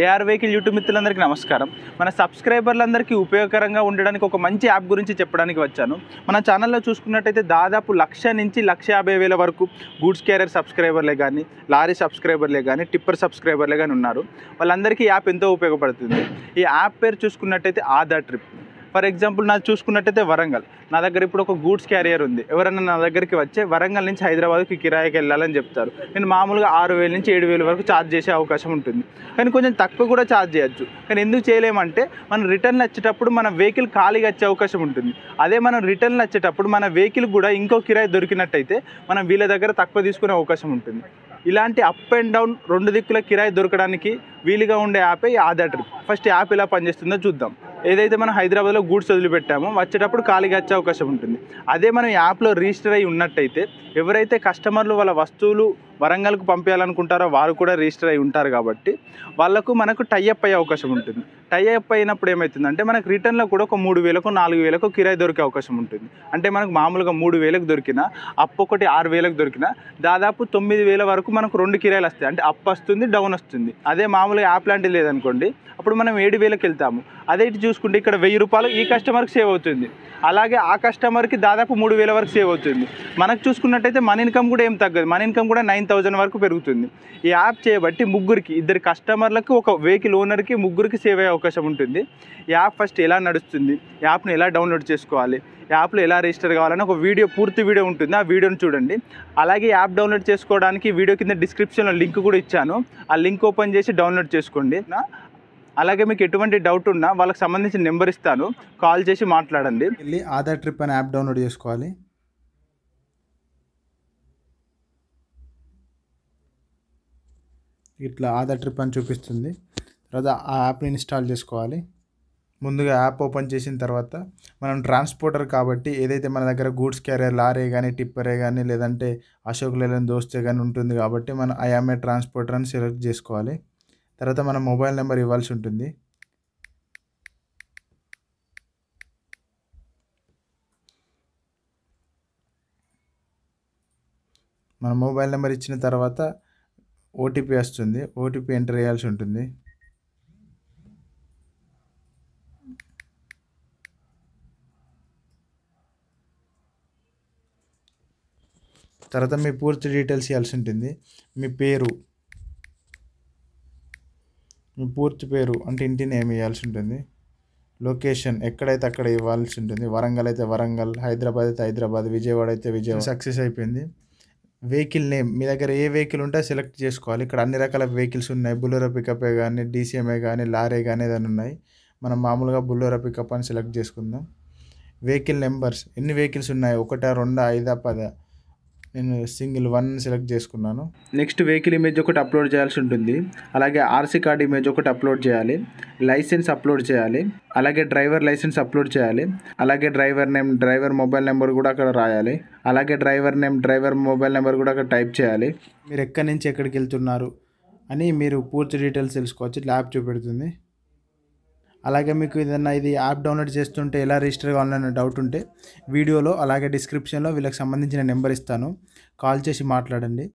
AR vehicle YouTube మిత్రులందరికీ నమస్కారం. మన సబ్స్క్రైబర్లందరికీ ఉపయోగకరంగా ఉండడానికి ఒక మంచి యాప్ గురించి చెప్పడానికి వచ్చాను. మన ఛానల్లో చూసుకున్నట్టయితే దాదాపు లక్ష నుంచి లక్ష యాభై వేల వరకు గూడ్స్ క్యారియర్ సబ్స్క్రైబర్లే కానీ లారీ సబ్స్క్రైబర్లే కానీ టిప్పర్ సబ్స్క్రైబర్లే కానీ ఉన్నారు. వాళ్ళందరికీ ఈ యాప్ ఎంతో ఉపయోగపడుతుంది. ఈ యాప్ పేరు చూసుకున్నట్టయితే ఆధార్ ట్రిప్. ఫర్ ఎగ్జాంపుల్ నాకు చూసుకున్నట్టయితే వరంగల్. నా దగ్గర ఇప్పుడు ఒక గూడ్స్ క్యారియర్ ఉంది. ఎవరైనా నా దగ్గరికి వచ్చే వరంగల్ నుంచి హైదరాబాద్కి కిరాయికి వెళ్ళాలని చెప్తారు. నేను మామూలుగా ఆరు వేల నుంచి ఏడు వేల వరకు ఛార్జ్ చేసే అవకాశం ఉంటుంది. కానీ కొంచెం తక్కువ కూడా ఛార్జ్ చేయొచ్చు. కానీ ఎందుకు చేయలేమంటే మనం రిటర్న్ వచ్చేటప్పుడు మన వెహికల్ ఖాళీగా వచ్చే అవకాశం ఉంటుంది. అదే మనం రిటర్న్ వచ్చేటప్పుడు మన వెహికల్ కూడా ఇంకో కిరాయి దొరికినట్టయితే మనం వీళ్ళ దగ్గర తక్కువ తీసుకునే అవకాశం ఉంటుంది. ఇలాంటి అప్ అండ్ డౌన్ రెండు దిక్కుల కిరాయి దొరకడానికి వీలుగా ఉండే యాపే ఈ ఆధార్ ట్రిప్. ఫస్ట్ యాప్ ఎలా పనిచేస్తుందో చూద్దాం. ఏదైతే మనం హైదరాబాద్లో గూడ్స్ వదిలిపెట్టామో వచ్చేటప్పుడు ఖాళీగా వచ్చే అవకాశం ఉంటుంది. అదే మనం యాప్లో రిజిస్టర్ అయి ఉన్నట్టయితే ఎవరైతే కస్టమర్లు వాళ్ళ వస్తువులు వరంగల్కు పంపించాలనుకుంటారో వారు కూడా రిజిస్టర్ అయి ఉంటారు కాబట్టి వాళ్ళకు మనకు టైఅప్ అయ్యే అవకాశం ఉంటుంది. టైఅప్ అయినప్పుడు ఏమవుతుందంటే మనకు రిటర్న్లో కూడా ఒక మూడు వేలకు నాలుగు వేలకు కిరాయి దొరికే అవకాశం ఉంటుంది. అంటే మనకు మామూలుగా మూడు వేలకు దొరికిన అప్పు ఒకటి ఆరు వేలకు దొరికిన దాదాపు తొమ్మిది వేల వరకు మనకు రెండు కిరాయిలు వస్తాయి. అంటే అప్ వస్తుంది డౌన్ వస్తుంది. అదే మామూలుగా యాప్ లాంటిది లేదనుకోండి అప్పుడు మనం ఏడు వేలకు వెళ్తాము. అదే ఇటు చూసుకుంటే ఇక్కడ వెయ్యి రూపాయలు ఈ కస్టమర్కి సేవ్ అవుతుంది. అలాగే ఆ కస్టమర్కి దాదాపు మూడు వేల వరకు సేవ్ అవుతుంది. మనకు చూసుకున్నట్టయితే మన ఇన్కమ్ కూడా ఏం తగ్గదు. మన ఇన్కమ్ కూడా నైన్ థౌజండ్ వరకు పెరుగుతుంది. ఈ యాప్ చేయబట్టి ముగ్గురికి ఇద్దరు కస్టమర్లకు ఒక వెహికల్ ఓనర్కి ముగ్గురికి సేవ్ అయ్యే అవకాశం ఉంటుంది. ఈ యాప్ ఫస్ట్ ఎలా నడుస్తుంది యాప్ను ఎలా డౌన్లోడ్ చేసుకోవాలి యాప్లో ఎలా రిజిస్టర్ కావాలని ఒక వీడియో పూర్తి వీడియో ఉంటుంది. ఆ వీడియోని చూడండి. అలాగే యాప్ డౌన్లోడ్ చేసుకోవడానికి వీడియో కింద డిస్క్రిప్షన్లో లింక్ కూడా ఇచ్చాను. ఆ లింక్ ఓపెన్ చేసి డౌన్లోడ్ చేసుకోండి. నా- అలాగే మీకు ఎటువంటి డౌట్ ఉన్నా వాళ్ళకి సంబంధించిన నెంబర్ ఇస్తాను. కాల్ చేసి మాట్లాడండి. వెళ్ళి ఆధార్ ట్రిప్ అనే యాప్ డౌన్లోడ్ చేసుకోవాలి. ఇట్లా ఆధార్ ట్రిప్ అని చూపిస్తుంది. తర్వాత ఆ యాప్ని ఇన్స్టాల్ చేసుకోవాలి. ముందుగా యాప్ ఓపెన్ చేసిన తర్వాత మనం ట్రాన్స్పోర్టర్ కాబట్టి ఏదైతే మన దగ్గర గూడ్స్ క్యారియర్ లారీ కానీ టిప్పరే కానీ లేదంటే అశోక్ లేలని దోస్తే కానీ ఉంటుంది కాబట్టి మనం ఐఎంఏ ట్రాన్స్పోర్టర్ అని సెలెక్ట్ చేసుకోవాలి. తర్వాత మనం మొబైల్ నెంబర్ ఇవ్వాల్సి ఉంటుంది. మన మొబైల్ నెంబర్ ఇచ్చిన తర్వాత ఓటీపీ వస్తుంది. ఓటీపీ ఎంటర్ చేయాల్సి ఉంటుంది. తర్వాత మీ పూర్తి డీటెయిల్స్ ఇవ్వాల్సి ఉంటుంది. మీ పేరు. మీ పూర్తి పేరు అంటే ఇంటి నేమ్ ఇవ్వాల్సి ఉంటుంది. లొకేషన్ ఎక్కడైతే అక్కడ ఇవ్వాల్సి ఉంటుంది. వరంగల్ అయితే వరంగల్ హైదరాబాద్ అయితే హైదరాబాద్ విజయవాడ అయితే విజయవాడ. సక్సెస్ అయిపోయింది. వెహికల్ నేమ్ మీ దగ్గర ఏ వెహికల్ ఉంటే సెలెక్ట్ చేసుకోవాలి. ఇక్కడ అన్ని రకాల వెహికల్స్ ఉన్నాయి. బుల్లెరో పికప్ కానీ డీసీఎంఏ కానీ లారీ కానీ ఏదైనా ఉన్నాయి. మనం మామూలుగా బుల్లెరో పికప్ అని సెలెక్ట్ చేసుకుందాం. వెహికల్ నెంబర్స్ ఎన్ని వెహికల్స్ ఉన్నాయి? ఒకటా రెండా ఐదా పదా? నేను సింగిల్ వన్ సెలెక్ట్ చేసుకున్నాను. నెక్స్ట్ వెహికల్ ఇమేజ్ ఒకటి అప్లోడ్ చేయాల్సి ఉంటుంది. అలాగే ఆర్సీ కార్డ్ ఇమేజ్ ఒకటి అప్లోడ్ చేయాలి. లైసెన్స్ అప్లోడ్ చేయాలి. అలాగే డ్రైవర్ లైసెన్స్ అప్లోడ్ చేయాలి. అలాగే driver name driver mobile number కూడా అక్కడ రాయాలి. అలాగే driver name driver mobile number కూడా అక్కడ టైప్ చేయాలి. మీరు ఎక్కడి నుంచి ఎక్కడికి వెళ్తున్నారు అని మీరు పూర్తి డీటెయిల్స్ తెలుసుకోవచ్చు. ఇట్లా యాప్ చూపెడుతుంది. అలాగే మీకు ఏదైనా ఇది యాప్ డౌన్లోడ్ చేస్తుంటే ఎలా రిజిస్టర్ కావాలన్న డౌట్ ఉంటే వీడియోలో అలాగే డిస్క్రిప్షన్లో వీళ్ళకి సంబంధించిన నెంబర్ ఇస్తాను. కాల్ చేసి మాట్లాడండి.